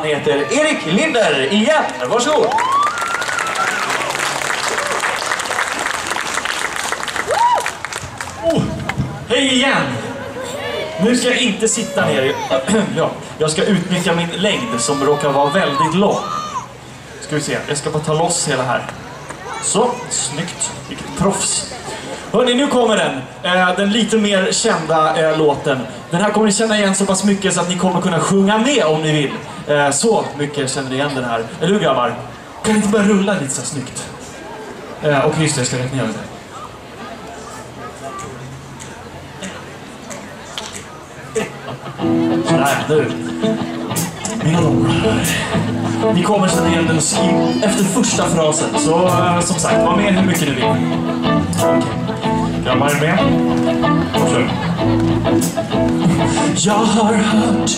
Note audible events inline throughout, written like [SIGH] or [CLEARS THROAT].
Han heter Erik Linder igen. Varsågod! Oh, hej igen! Nu ska jag inte sitta ner. [CLEARS THROAT] ja, jag ska utnyttja min längd som råkar vara väldigt lång. Ska vi se, jag ska bara ta loss hela här. Så, snyggt. Vilket proffs. Hörni, nu kommer den. Eh, den lite mer kända eh, låten. Den här kommer ni känna igen så pass mycket så att ni kommer kunna sjunga med om ni vill. Eh, så mycket känner ni igen den här. Eller hur grabbar? Kan ni inte börja rulla lite så snyggt? Och just det, jag ska räkna ner det. Sådär, nu. Mina damer och herrar. Ni kommer känna igen den efter första frasen. Så som sagt, var med hur mycket ni vill. Okay. Grabbar, är ni med? Jag har hört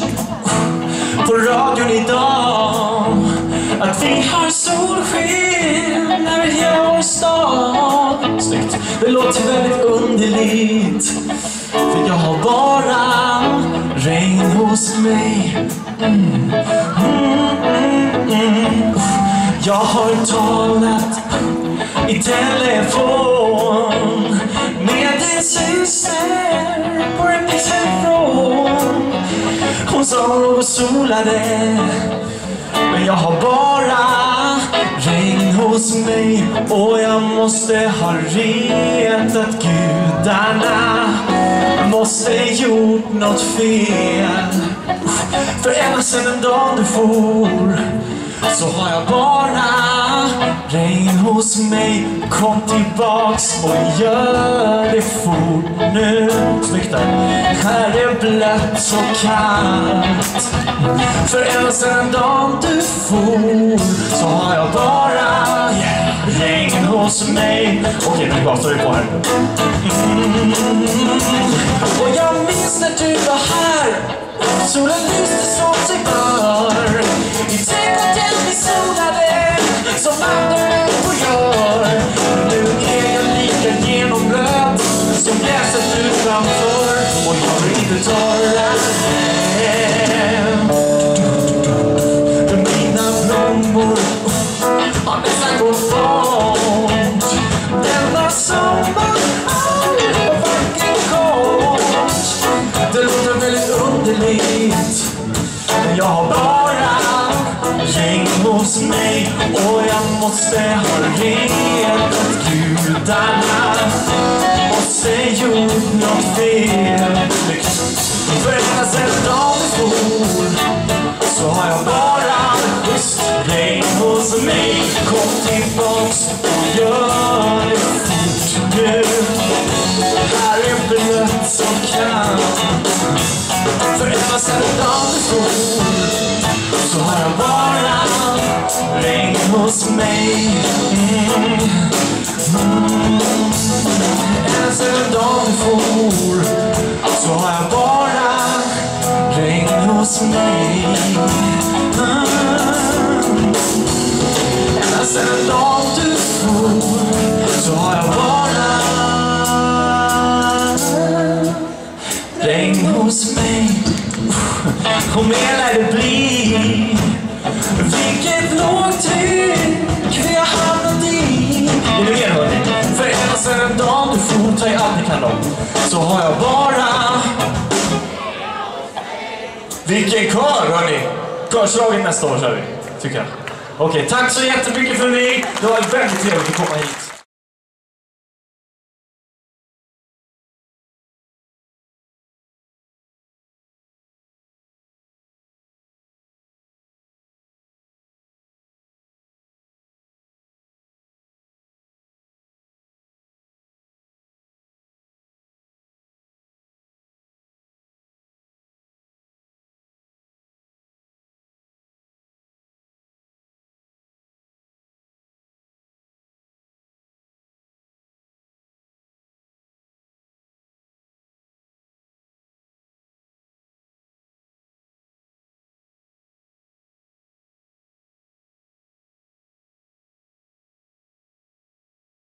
på radion idag att vi har solsken när vi gör stad. Snyggt. Det låter väldigt underligt för jag har bara regn hos mig. Mm, mm, mm. Jag har talat i telefon med din syster på en ifrån. Hon sa hon solade men jag har bara regn hos mig och jag måste ha retat gudarna. Måste gjort något fel. För ända sedan den dagen du for så har jag bara regn hos mig Kom tillbaks och gör det fort nu Snyggt där. Här är blött så kallt För ända sedan dagen du for så har jag bara regn hos mig Okej, nu gasar vi på här. Mm. Och jag minns när du var här Solen lyste Som ut framför Och jag vill torra hem. Mina blommor har nästan gått bort Denna sommar var vacker kort Det låter väldigt underligt. Men jag har bara regn hos mig Och jag måste ha retat gudarna sig gjort något fel. För ända sedan dagen vi for så har jag bara schysst regn hos mig. Kom tillbaks och gör det fort nu. Här är blött som kallt För ända sedan dagen du for så har jag bara Mm. regn hos mig mm. Mm. Ända sedan dagen du for så har jag bara regn hos mig mm. Ända sedan dag du for så har jag bara regn hos mig och mer lär det bli vilket lågtryck vi har hamnat i Är du med hörni? För ända sedan dagen du for, ta i allt ni kan Så har jag bara Vilken kör hörni! Körslaget nästa år kör vi, tycker jag. Okej, tack så jättemycket för mig. Det var väldigt trevligt att komma hit.